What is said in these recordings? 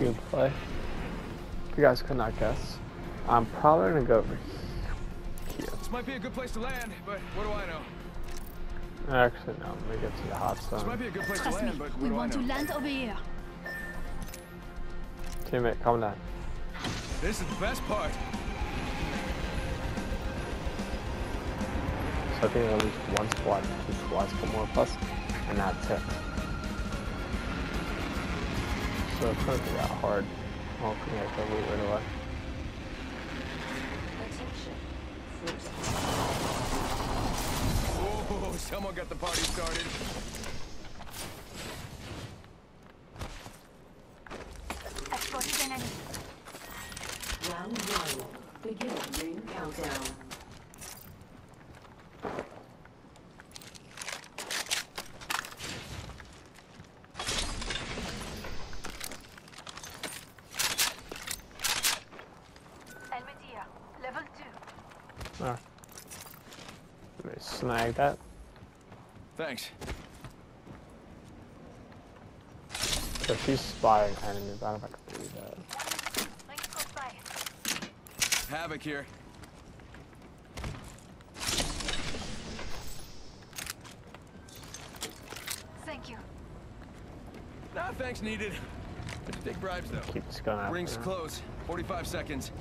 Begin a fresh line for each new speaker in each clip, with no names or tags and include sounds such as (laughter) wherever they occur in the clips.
more play. If you guys could not guess, I'm probably gonna go over here.
This might be a good place to land, but what do I know?
Actually, no. Let me get to the hot
This
zone.
might be a good place to
Trust me,
but what
we
do I
want to land over here.
Teammate, come down.
This is the best part.
So I think at least one squad, two squads for more plus, and that's it. So it's gonna be that hard. Hopefully I can loot right away.
Oh, someone got the party started.
I've spotted an enemy.
Round one. Beginning ring countdown.
Enemy here. Level 2.
Alright. Let me snag that.
Thanks.
So she's spying enemies. I don't know if I can do that.
Rings close by.
Havoc here.
Thank you.
Nah, thanks needed. Let's take bribes though.
Keep this going after
Rings close. 45 seconds.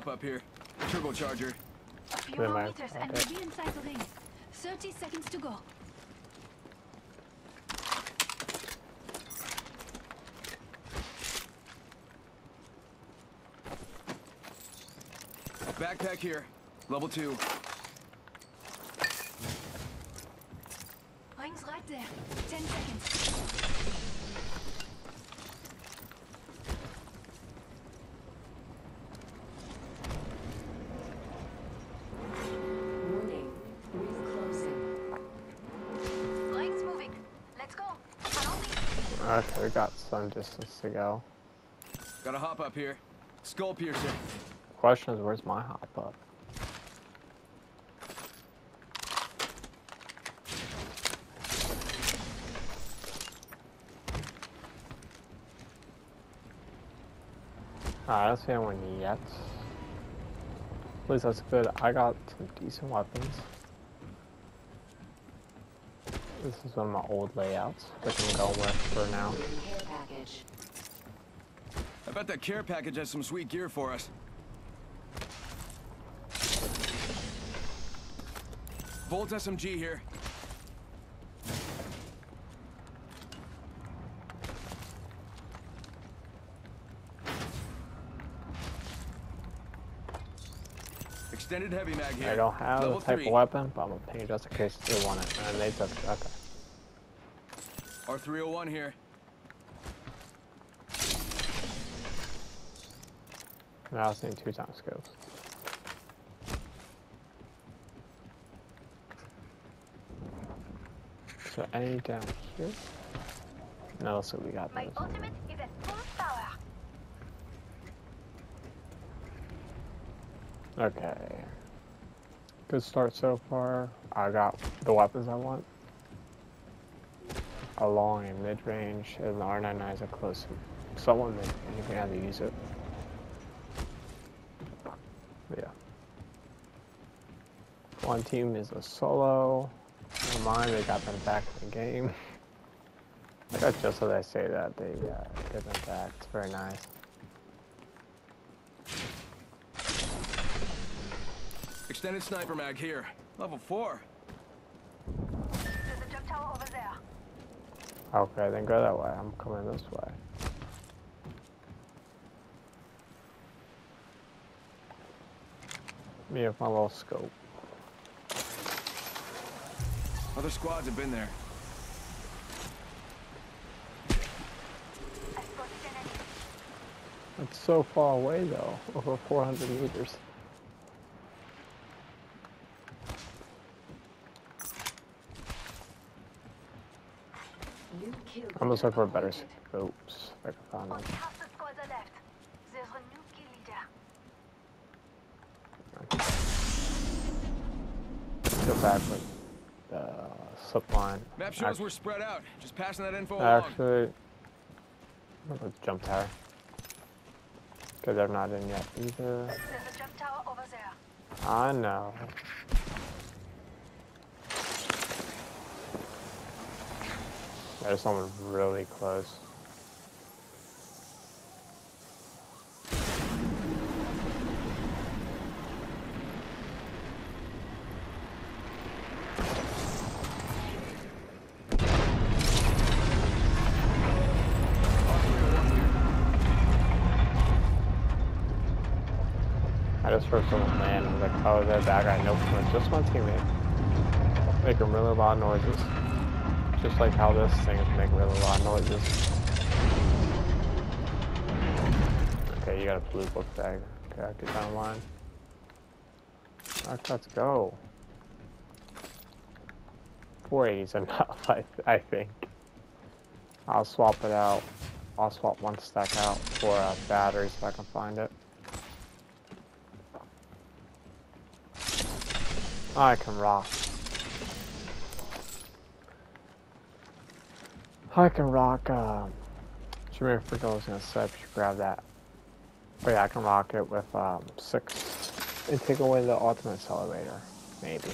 Gotta hop up here. Turbocharger.
A few
Clear
more
my-
meters and we'll be inside the ring. 30 seconds to go.
Backpack here. Level two.
Rings right there. 10 seconds.
Got some distance to go.
Gotta hop up here. Skull piercer.
Question is, where's my hop up? I don't see anyone yet. At least that's good. I got some decent weapons. This is one of my old layouts. I can go with for now.
I bet that care package has some sweet gear for us. Volt SMG here. Extended heavy mag here.
I don't have
Level
the type
three.
of weapon, but I'm gonna ping just in case they want it. And they took okay.
R301 here.
Now I was seeing two times scopes. So any down here? No, so we got
My ultimate is at full power.
Okay. Good start so far. I got the weapons I want. A long and mid range, and the R99 is a close. Someone mid, you can have to use it. Yeah. One team is a solo. Never mind, they got them back in the game. (laughs) Got just as I say that, they uh, get them back. It's very nice.
Extended sniper mag here. Level 4.
There's a jump tower over there.
Okay, then go that way. I'm coming this way. Me with my little scope.
Other squads have been there.
I spotted an enemy.
It's so far away though, over 400 meters. let's look for better scopes. I can find them. Go back with the uh, suppline.
Map shows
Actually,
we're spread out. Just passing that info
Actually, along. Actually, jump tower. Because they're not in yet either.
There's a jump tower over there.
I know. There's someone really close. I just heard someone land. I was like, oh, they're that guy. Nope, it's just my teammate. Making really loud noises. Just like how this thing is making really loud noises. Okay, you got a blue book bag. Okay, get down line. Alright, let's go. 480 is enough, (laughs) I, I think. I'll swap it out. I'll swap one stack out for uh, batteries if I can find it. I can rock. I can rock, um, Jameer, I forgot what I was gonna say, if you grab that. But yeah, I can rock it with, um, six, and take away the ultimate accelerator, maybe.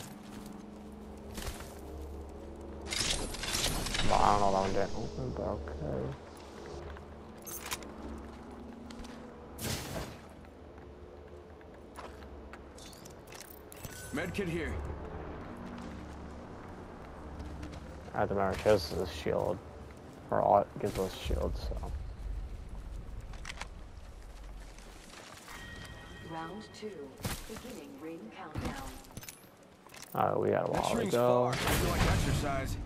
Well, I don't know that one didn't open, but okay.
Medkit here.
At the moment, his is a shield. Or all it gives us shields, so.
Round two. Beginning ring countdown.
Uh, we got a
That
while to go.
far. I feel like exercise.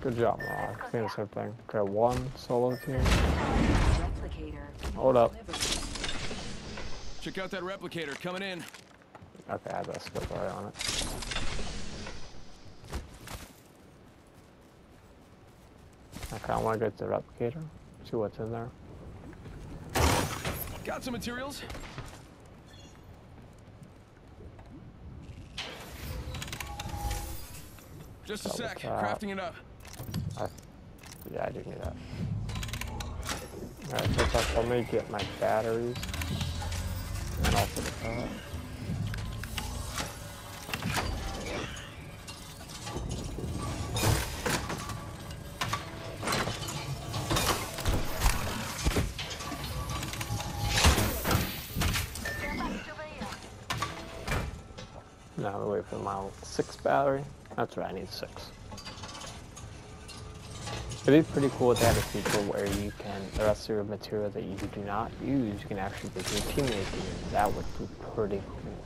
Good job, Mara. I think the same thing. Okay, one solo team.
Replicator.
Hold up.
Check out that replicator coming in.
Okay, I have that skill right on it. Okay, I want to get the replicator. See what's in there.
Got some materials. Just a sec.
tap.
Crafting it up.
Yeah, I do need that. Alright, so let me get my batteries. And also the uh, Now I'm wait for my six battery. That's right, I need six. It'd be pretty cool if they had a feature where you can, the rest of your material that you do not use, you can actually give your teammates use. That would be pretty cool.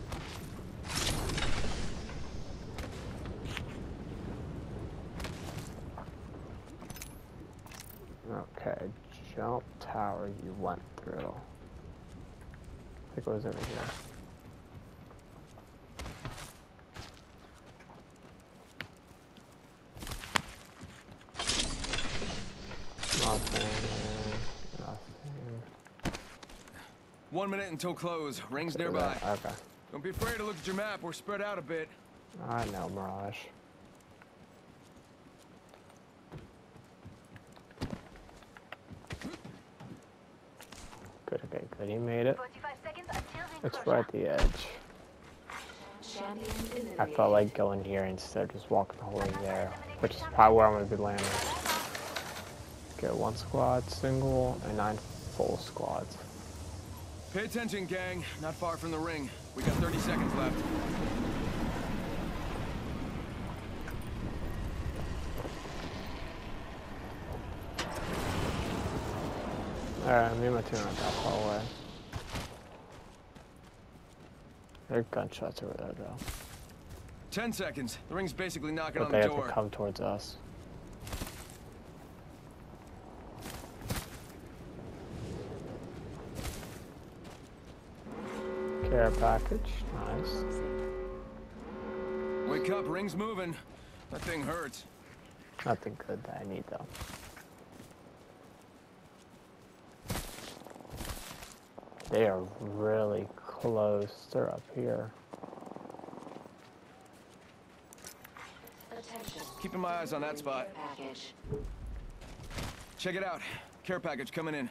Okay, jump tower you went through. I think it was over here. Nothing. Nothing.
One minute until close. Rings nearby.
Okay.
Don't be afraid to look at your map. We're spread out a bit.
I know, Mirage. Good, okay, good. He made it.
45 seconds
It's right at the edge. I felt like going here instead of just walking the whole way there, which is probably where I'm gonna be landing. Get one squad, single, and nine full squads.
Pay attention, gang. Not far from the ring. We got 30 seconds left.
Alright, me and my team aren't that far away. There are gunshots over there though.
10 seconds. The ring's basically knocking
But
on
they
the
have
door.
to come towards us. Care package, nice.
Wake up, ring's moving. That thing hurts.
Nothing good that I need though. They are really close. They're up here.
Keeping my eyes on that spot.
Package.
Check it out. Care package coming in.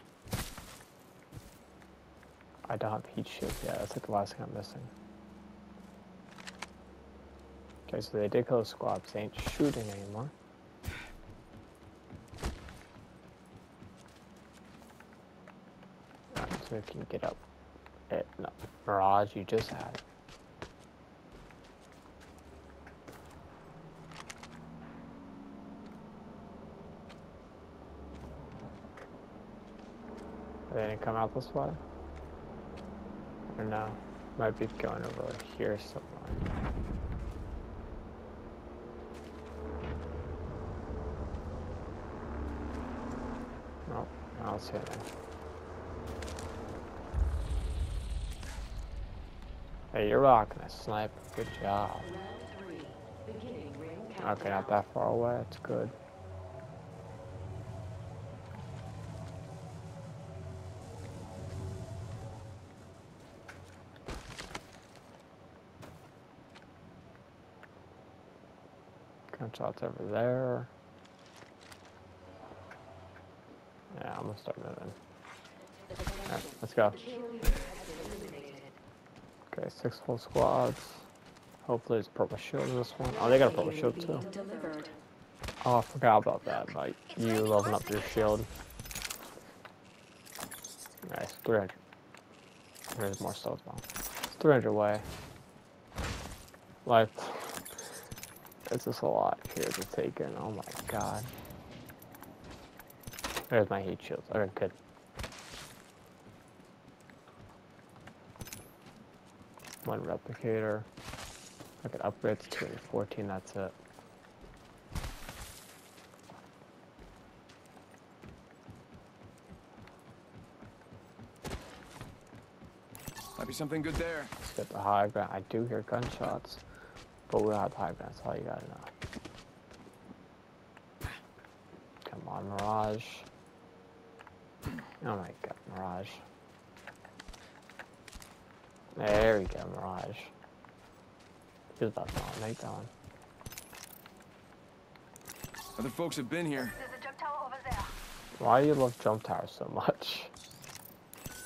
I don't have heat shield yet. That's like the last thing I'm missing. Okay, so they did kill the squads. They ain't shooting anymore. Alright, so we can get up. It, no, Mirage, you just had. They didn't come out this way? Or no? Uh, might be going over here somewhere. Oh, I don't see anything. Hey, you're rocking a sniper. Good job.
Round three. Beginning ring countdown.
Okay, not that far away. That's good. Gunshots over there. Yeah, I'm gonna start moving. Alright, let's go. Okay, six full squads. Hopefully it's purple shield in this one. Oh, they got a purple shield too. Oh, I forgot about that. Like, you leveling up your shield. Nice, 300. There's more stuff now. It's 300 away. Like, it's just a lot here to take in. Oh my god. There's my heat shields. Okay, good. One replicator. I can upgrade to 214, that's it.
Might be something good there.
Let's get the high ground. I do hear gunshots, but we don't have the high ground. That's all you gotta know. Come on, Mirage. Oh my god, Mirage. There we go, Mirage. He was about to make that one.
Other folks have been here.
There's a jump tower over there.
Why do you love jump towers so much?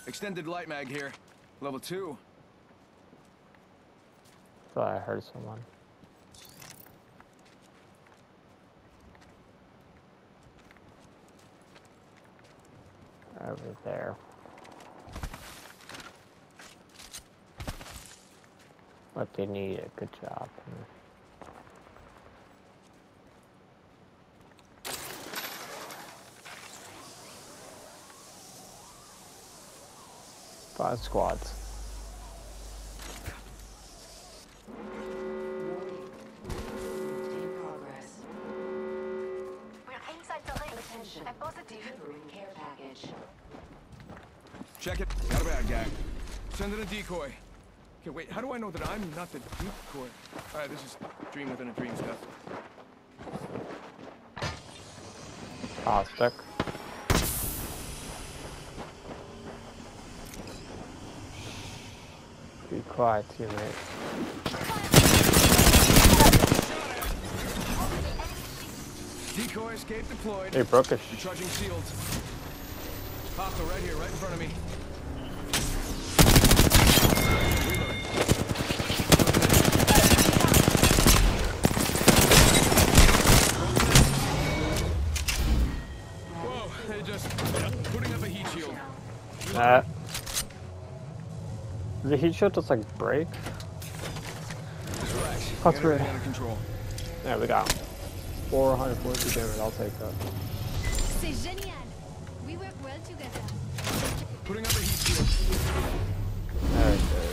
Extended light mag here. Level two.
I Thought I heard someone. There. What they need a good job. Five squads.
Sending a decoy. Okay, wait. How do I know that I'm not the decoy? All right, this is dream within a dream stuff.
Ah, stick. Be quiet, teammate.
Decoy escape deployed.
Hey, Brookish.
Recharging shields. Hostile right here, right in front of me. Just putting up a heat shield.
Uh, the heat shield just like break?
Just relax.
That's
Got everything
right.
Under control.
There we go. 442 damage, I'll take that.
C'est génial. We work well together.
Putting up a heat shield.
There it is.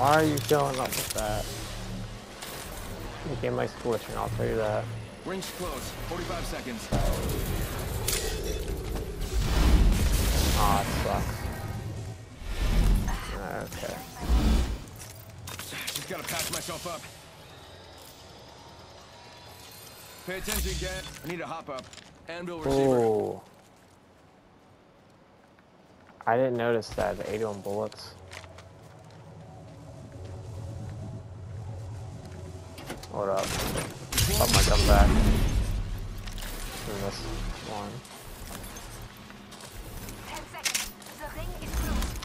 Why are you showing up with that? The game likes glitching, I'll tell you that.
Ring's close. 45 seconds.
Aw, it sucks. Ah, okay.
Just gotta patch myself up. Pay attention, Gat. I need to hop up. Anvil receiver.
Ooh. I didn't notice that, the 81 bullets. Hold up. Pop my gun back. And this one.
10 seconds. The ring is closed.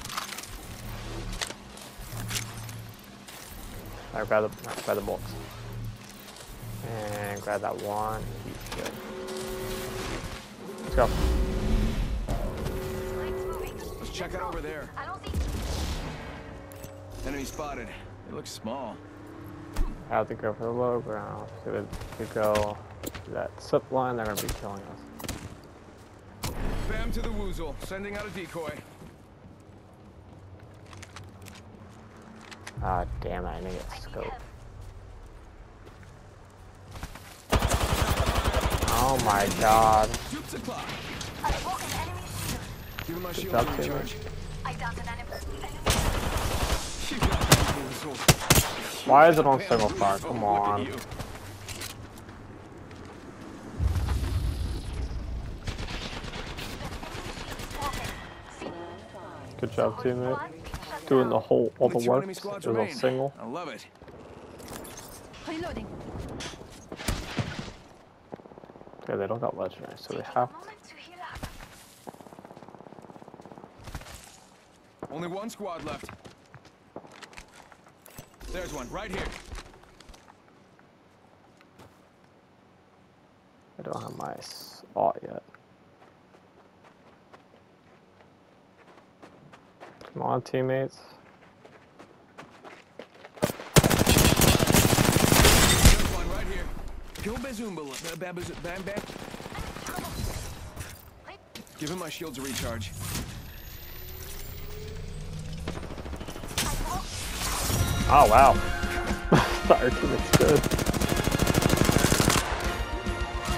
I grab the, I grab the bolts. And grab that one. Let's go.
Let's check out over there.
I don't see.
Enemy spotted. It looks small.
I have to go for the low ground. So if we go to that zip line, they're gonna be killing us.
Bam to the woozle. Sending out a decoy.
Ah, damn it, I need to get
I need
scope. Oh my god.
Shoots the clock.
I broke an enemy shield.
Give him my shield
job,
recharge.
I downed an enemy. Enemy.
You got that woozle.
Why is it on single
woozle,
fire? Come on.
you.
Broken. See.
Good job,
Whole
teammate. Doing the whole, all the work.
enemy
It
squads
was a single.
I love it.
Reloading.
Yeah, they don't got legendary, so they have
a moment to heal up.
Only one squad left. There's one, right here.
I don't have my spot yet. Come on, teammates.
There's one right here. Kill Bazoombala. Babaz- Bam Bam. Give him my shield to recharge.
Oh, wow. (laughs) Our teammate's good.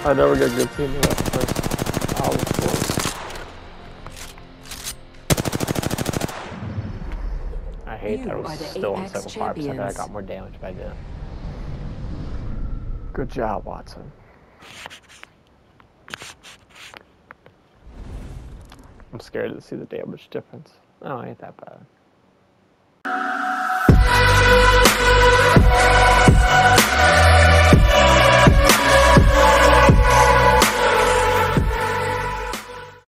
I never get good teaming at first. Oh, of course. I hate that I was still in
Apex
75%. I got more damage by then. Good job, Wattson. I'm scared to see the damage difference. Oh, ain't that bad.